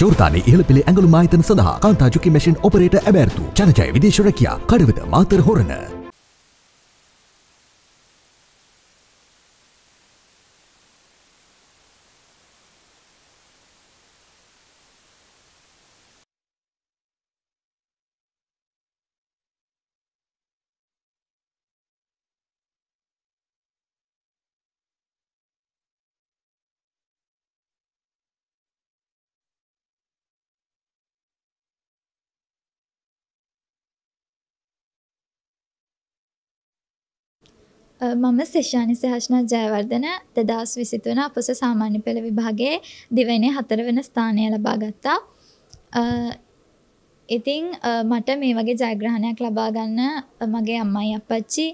ජෝර්තානය ඉහළ පෙළේ ඇඟලු ආයතන සඳහා කාන්තා ජුකි මැසින් ඔපරේට ඇබෑර්තු ජනජය විදේශ රැකියා කඩවද මාතර හොරණ. මම සෙෂානි සහෂ්නා ජයවර්ධන දෙදස් විසිතුවන අපස සාමාන්‍ය පෙළ විභාගේ දිවයිනේ හතර වෙන ස්ථානය ලබා ගත්තා. ඉතිං මට මේ වගේ ජයග්‍රහණයක් ලබා ගන්න මගේ අම්මයි අපච්චි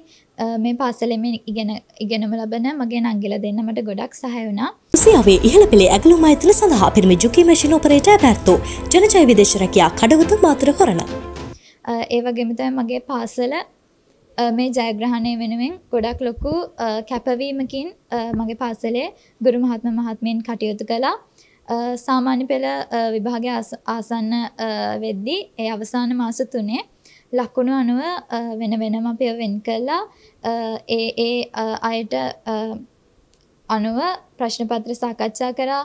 මේ පාසලෙම ඉගෙන ඉගෙනම ලබන මගේ නංගිල දෙන්න මට ගොඩක් සහය වුණා. රුසියාවේ ඉහළ පෙළේ ඇගලුම් අයතන සඳහා පිරිමි ජුකි මැෂින් ඔපරේටර් පැර්තෝ ජනජය විදේශ රැකියා කඩවත මාතර හොරණ. ඒ වගේම තමයි මගේ පාසල මේ ජයග්‍රහණය වෙනුවෙන් ගොඩක් ලොකු කැපවීමකින් මගේ පාසලේ ගුරු මහත්ම මහත්මයෙන් කටයුතු කළා. සාමාන්‍ය පෙළ විභාගය ආසන්න වෙද්දී ඒ අවසාන මාස තුනේ ලකුණු අනුව වෙන වෙනම අපිව වෙන් කළා. ඒ ඒ අයට අනුව ප්‍රශ්න පත්‍ර සාකච්ඡා කරා.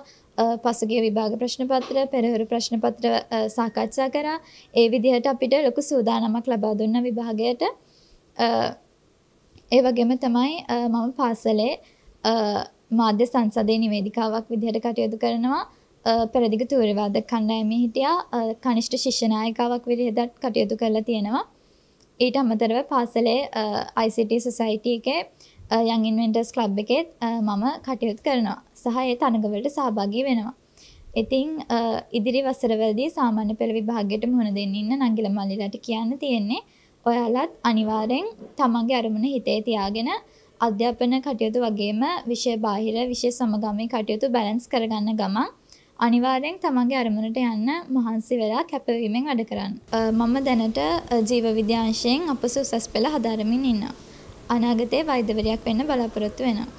පසුගිය විභාග ප්‍රශ්න පත්‍ර පෙරහුරු ප්‍රශ්න පත්‍ර සාකච්ඡා කරා. ඒ විදිහට අපිට ලොකු සූදානමක් ලබා දුන්න විභාගයට. ඒ වගේම තමයි මම පාසලේ මාධ්‍ය සංසදයේ නිවේදිකාවක් විදිහට කටයුතු කරනවා. පෙරදිග තූරවාදක කණ්ඩායමේ හිටියා කනිෂ්ඨ ශිෂ්‍ය නායිකාවක් විදිහට කටයුතු කරලා තියෙනවා. ඊට අමතරව පාසලේ ICT සොසයිටි එකේ යන් ඉන්වෙන්ටර්ස් ක්ලබ් එකේ මම කටයුතු කරනවා. සහ ඒ තරඟවලට සහභාගී වෙනවා. ඉතින් ඉදිරි වසරවලදී සාමාන්‍ය පෙළ විභාගයට මුහුණ දෙන්න ඉන්න නංගිල මල්ලිලට කියන්න තියෙන්නේ ඔයාලත් අනිවාර්යෙන් තමන්ගේ අරමුණ හිතේ තියාගෙන අධ්‍යාපන කටයුතු වගේම විෂය බාහිර විෂය සමගාමී කටයුතු බැලන්ස් කරගන්න ගමන් අනිවාර්යෙන් තමන්ගේ අරමුණට යන්න මහන්සි වෙලා කැපවීමෙන් වැඩ කරන්න. මම දැනට ජීව විද්‍යාංශයෙන් අපස උසස් පෙළ හදාරමින් ඉන්නවා. අනාගතයේ වෛද්‍යවරියක් වෙන්න බලාපොරොත්තු වෙනවා.